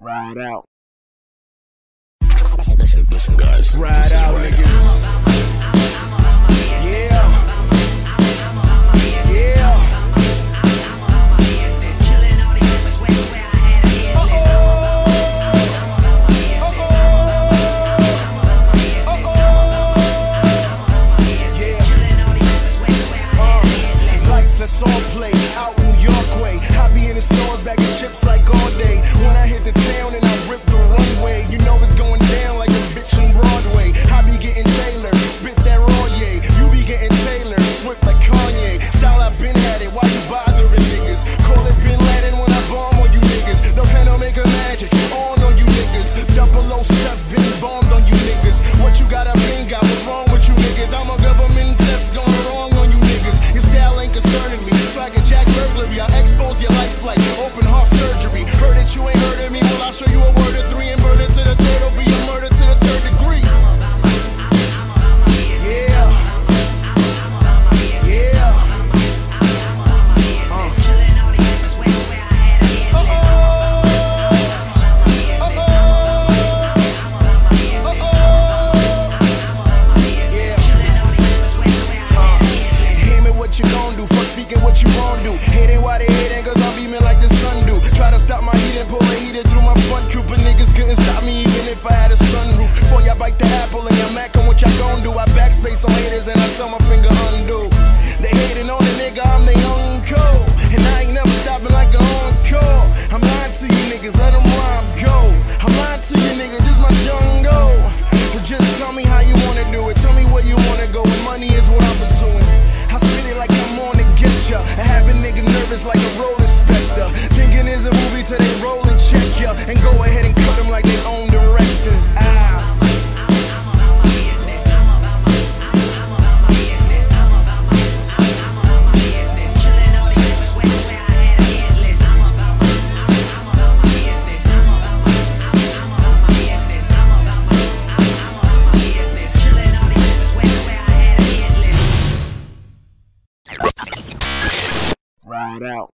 Ride out. Listen, listen, guys. Ride out, Ride niggas. Out New York way. I be in the stores bagging chips like all day. When I hit the town and I rip the runway, you know it's going down like a bitch on Broadway. I be getting Taylor, spit that raw yay. You be getting Taylor, swift like Kanye. Style I been had it, why you bothering niggas? Call it Bin Laden when I bomb on you niggas. No pen don't make a magic, on haters and I saw my finger undo. They hating on the nigga, I'm they uncle. And I ain't never stopping like a encore. I'm lying to you niggas, let them rhyme go. I'm lying to you niggas, this my jungle. But just tell me how you wanna do it. Tell me where you wanna go. And money is what I'm pursuing. I spit it like I'm on to get ya. I have a nigga nervous like a road inspector. Thinking it's a movie till they roll and check ya. And go ahead Ride out.